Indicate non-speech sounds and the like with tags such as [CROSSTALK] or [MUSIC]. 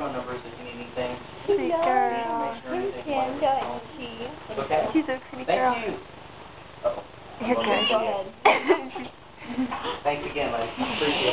phone numbers if you need anything. Pretty No, girl. Okay? She's a pretty girl. You. Oh. [LAUGHS] Thank Okay, Thanks again, ladies. Appreciate it.